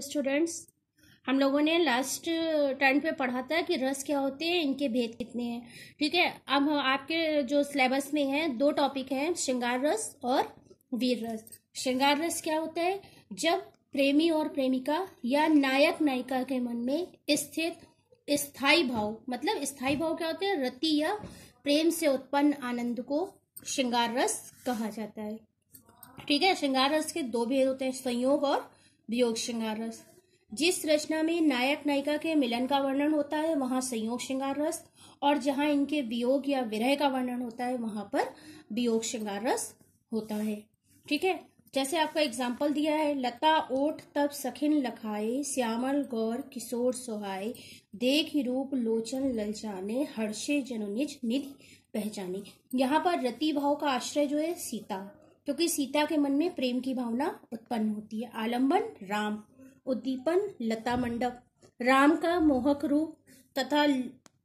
Students हम लोगों ने लास्ट टर्न पे पढ़ा था कि रस क्या होते हैं, इनके भेद कितने हैं। ठीक है, अब आपके जो सिलेबस में है, दो टॉपिक हैं, श्रृंगार रस और वीर रस। श्रृंगार रस क्या होता है? जब प्रेमी और प्रेमिका या नायक नायिका के मन में स्थित स्थायी भाव मतलब स्थायी भाव क्या होते हैं? रति या प्रेम से उत्पन्न आनंद को श्रृंगार रस कहा जाता है। ठीक है, श्रृंगार रस के दो भेद होते हैं, संयोग और वियोग श्रृंगार रस जिस रचना में नायक नायिका के मिलन का वर्णन होता है, वहाँ संयोग श्रृंगार रस और जहाँ इनके वियोग या विरह का वर्णन होता है, वहाँ पर वियोग श्रृंगार रस होता है। ठीक है? जैसे आपका एग्ज़ाम्पल दिया है, लता ओठ तब सखिन, लखाए, श्यामल, गौर, किशोर, सोहाए, देख, रूप, लोचन ललचाने हर्षे, जनुनिज, निधि, पहचाने। यहाँ पर रति भाव का आश्रय जो है, सीता। क्योंकि सीता के मन में प्रेम की भावना उत्पन्न होती है। आलंबन, राम। उद्दीपन, लता मंडप। राम का मोहक रूप तथा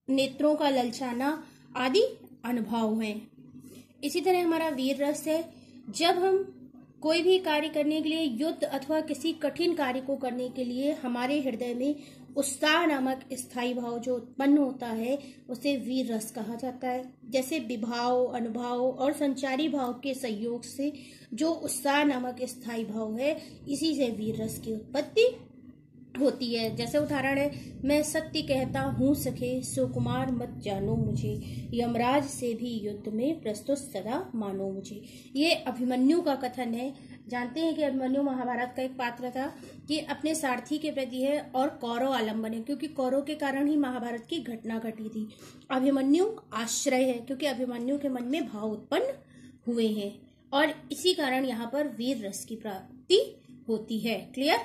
नेत्रों का ललचाना आदि अनुभव हैं। इसी तरह हमारा वीर रस है। जब हम कोई भी कार्य करने के लिए युद्ध अथवा किसी कठिन कार्य को करने के लिए हमारे हृदय में उत्साह नामक स्थायी भाव जो उत्पन्न होता है, उसे वीर रस कहा जाता है। जैसे विभाव, अनुभाव और संचारी भाव के सहयोग से जो उत्साह नामक स्थायी भाव है, इसी से वीर रस की उत्पत्ति होती है। जैसे उदाहरण है, मैं सत्य कहता हूँ, सखे सुकुमार मत जानो मुझे। यमराज से भी युद्ध में प्रस्तुत सदा मानो मुझे। ये अभिमन्यु का कथन है। जानते हैं कि अभिमन्यु महाभारत का एक पात्र था कि अपने सारथी के प्रति है और कौरव आलंबन है, क्योंकि कौरव के कारण ही महाभारत की घटना घटी थी। अभिमन्यु आश्रय है, क्योंकि अभिमन्यु के मन में भाव उत्पन्न हुए हैं। और इसी कारण यहाँ पर वीर रस की प्राप्ति होती है। क्लियर